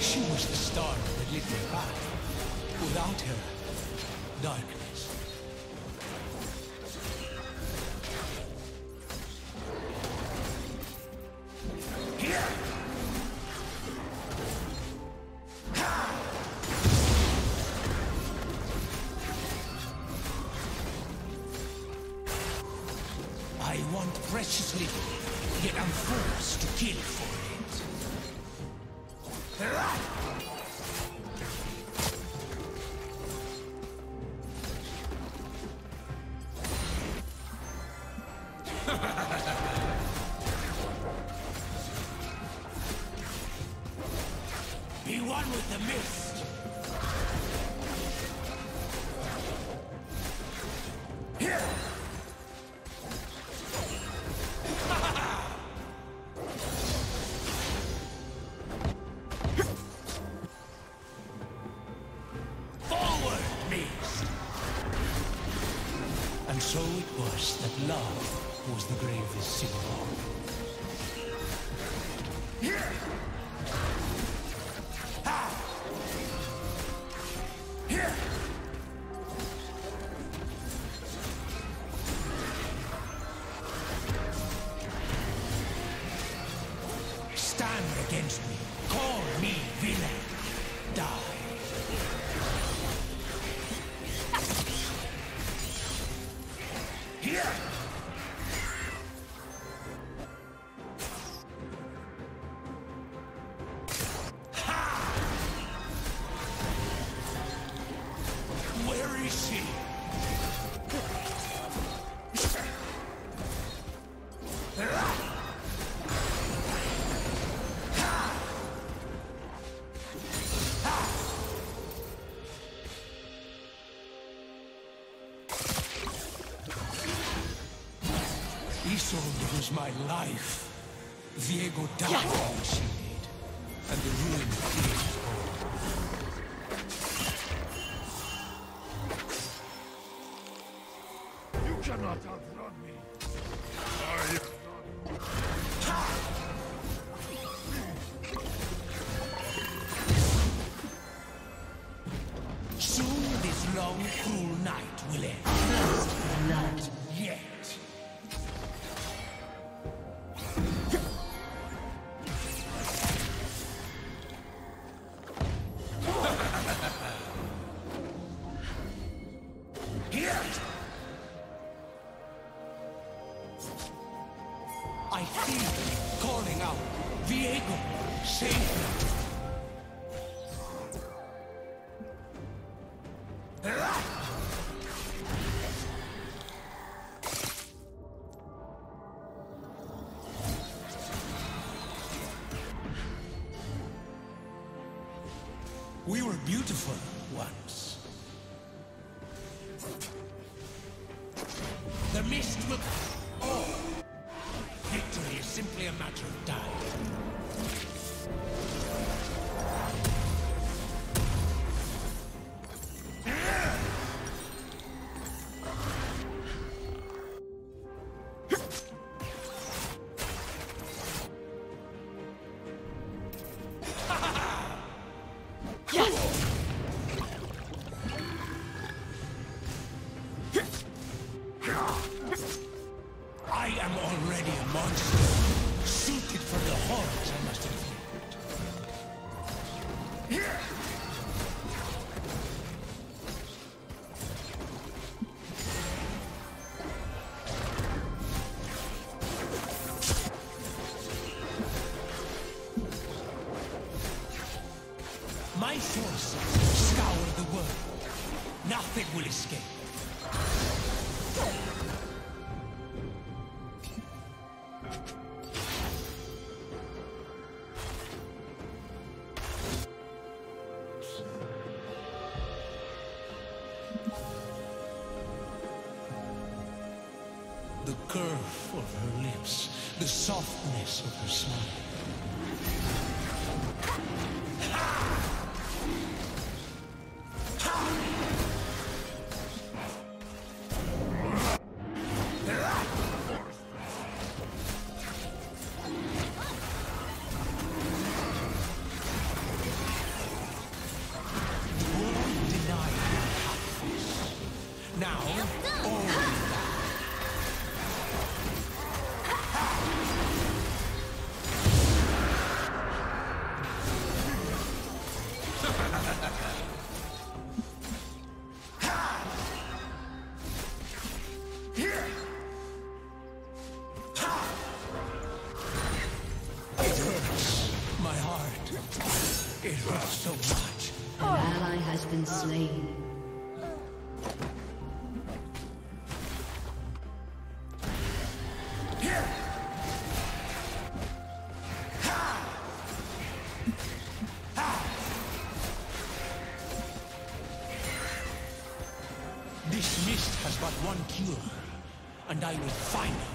She was the star that lit their path. Without her, darkness. miss. my life. Viego died. beautiful ones. Nothing will escape. Slain. This mist has but one cure, and I will find her.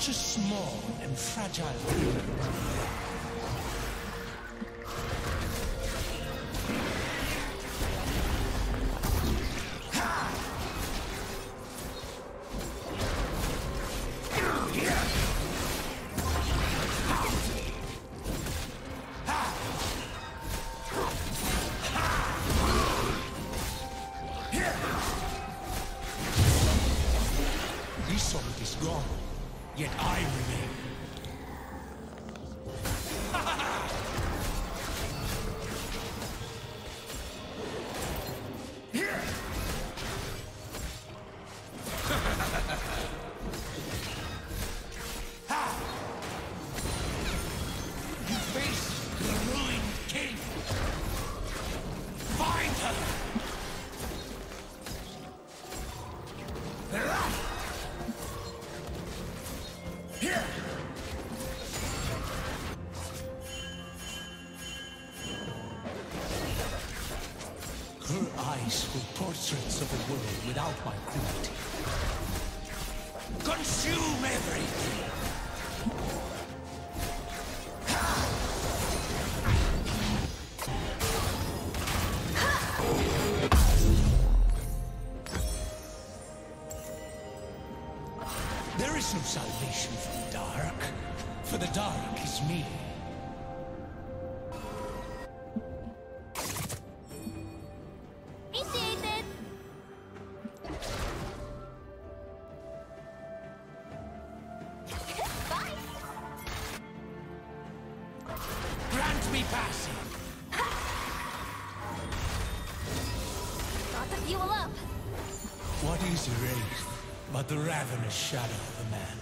Such a small and fragile thing. Yet I remain. Without my cruelty. Consume everything! There is no salvation from the dark, for the dark is me. The ravenous shadow of a man?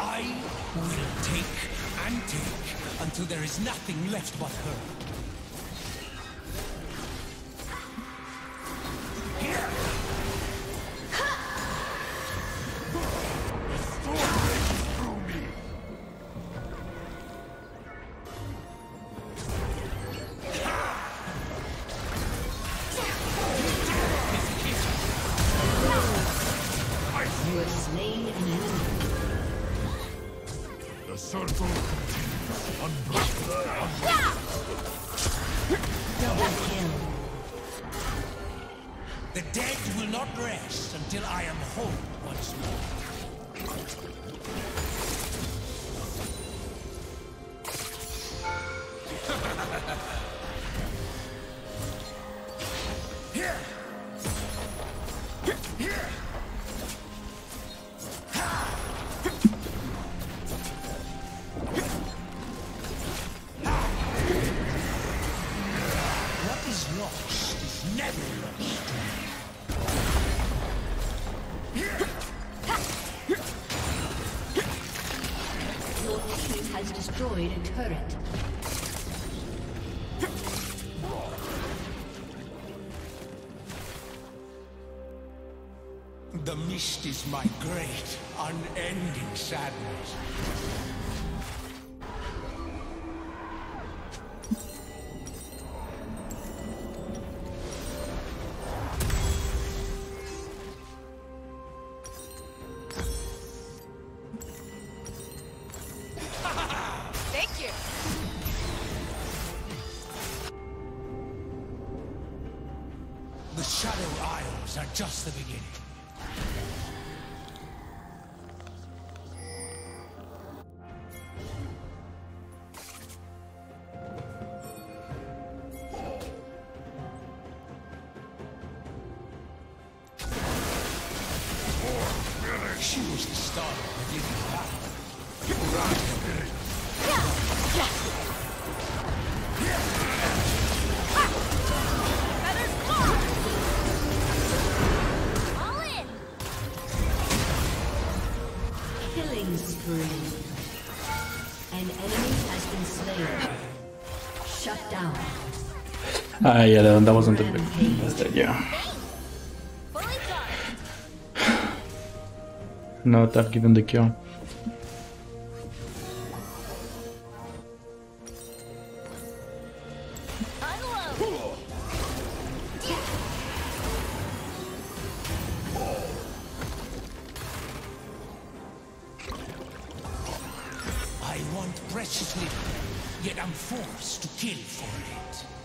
I will take and take until there is nothing left but her. Circle continues. Double kill. The dead will not rest until I am whole once more. Lost is never lost. Your team has destroyed a turret. The mist is my great, unending sadness. Just the beginning. Ah, ya levantamos un tope. Hasta ya. Fully charged! No, top giving the kill. I want precious living, yet I'm forced to kill for it.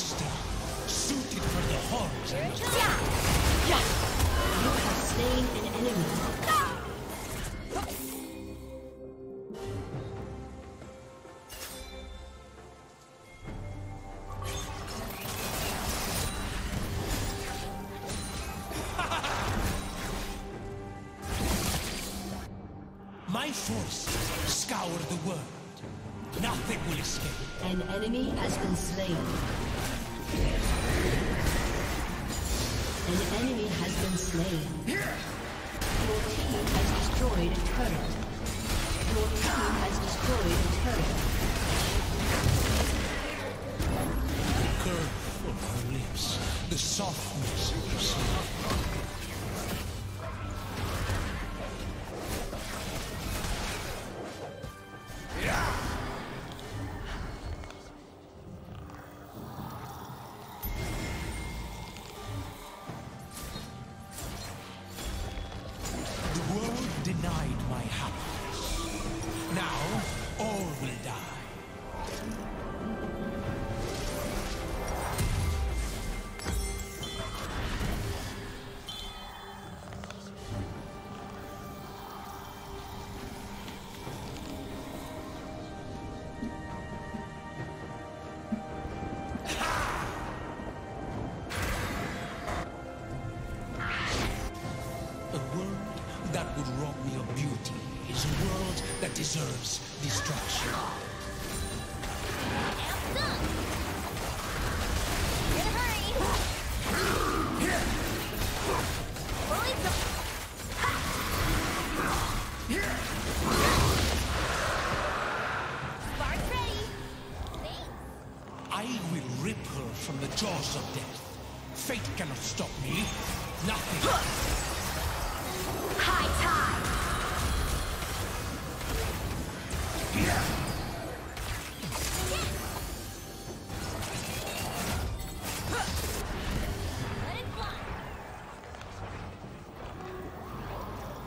Monster, suited for the horrors and the comes! You have slain an enemy. My force scour the world. Nothing will escape. An enemy has been slain. An enemy has been slain. Your team has destroyed a turret. Your team has destroyed a turret. The curve of her lips, the softness of her skin. Denied my happiness. Now, all will die.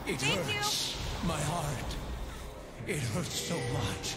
It Thank hurts. You. My heart. It hurts so much.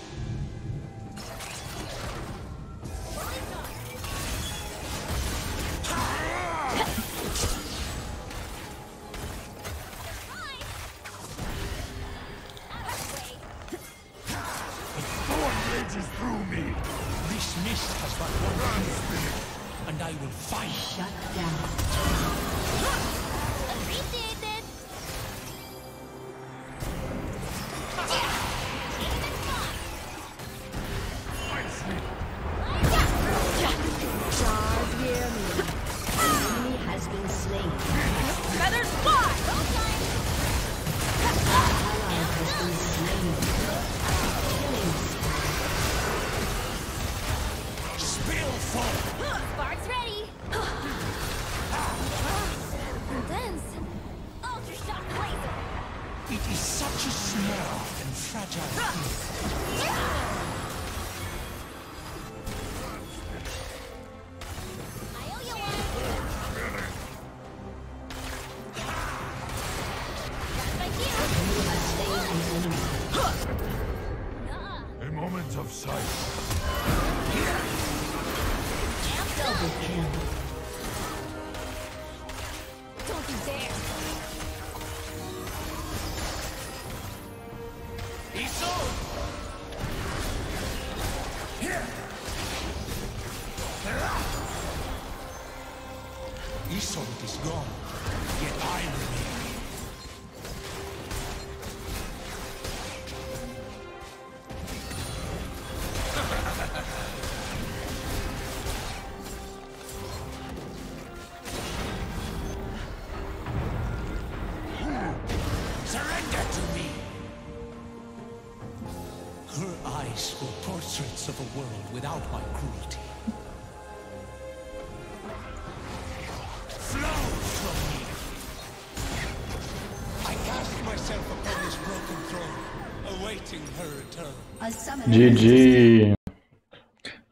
GG.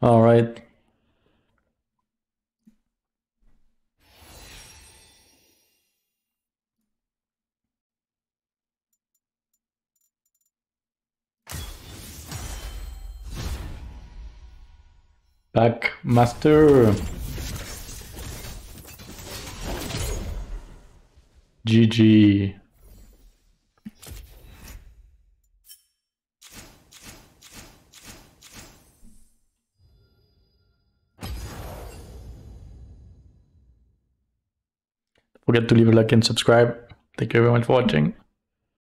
All right. Back master. GG. forget to leave a like and subscribe. Thank you everyone for watching.